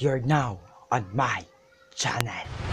You're now on my channel.